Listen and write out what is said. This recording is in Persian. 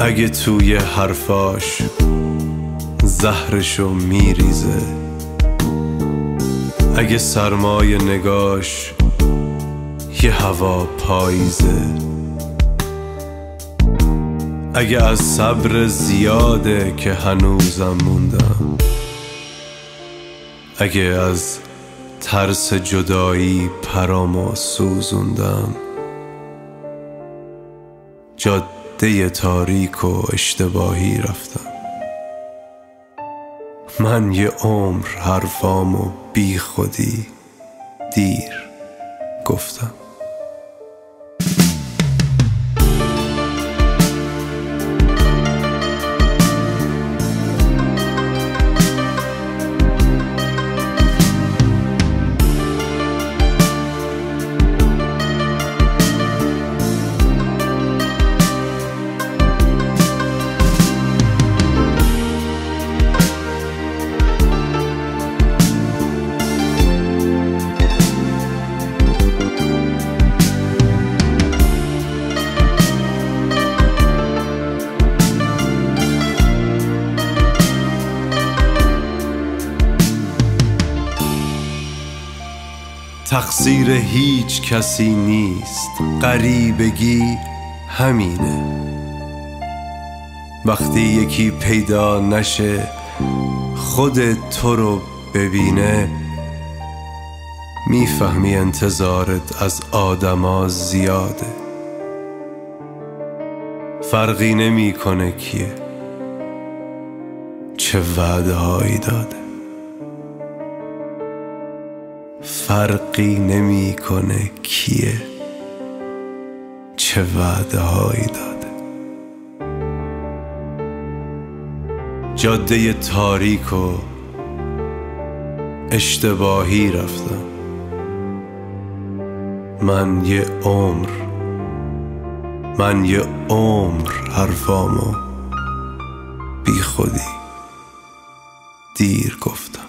اگه توی حرفاش زهرشو میریزه اگه سرمای نگاش یه هوا پاییزه. اگه از صبر زیاده که هنوزم موندم اگه از ترس جدایی پرامو سوزوندم. جاده تاریک و اشتباهی رفتم. من یه عمر حرفامو بی خودی دیر گفتم. تقصیر هیچ کسی نیست. غریبگی همینه. وقتی یکی پیدا نشه خود تو رو ببینه می‌فهمی انتظارت از آدما زیاده. فرقی نمی‌کنه کیه. چه وعده هایی داده. فرقی نمی‌کنه کیه. چه وعده هایی داده. جاده تاریک و اشتباهی رفتم. من یه عمر من یه عمر حرفامو بی خودی دیر گفتم.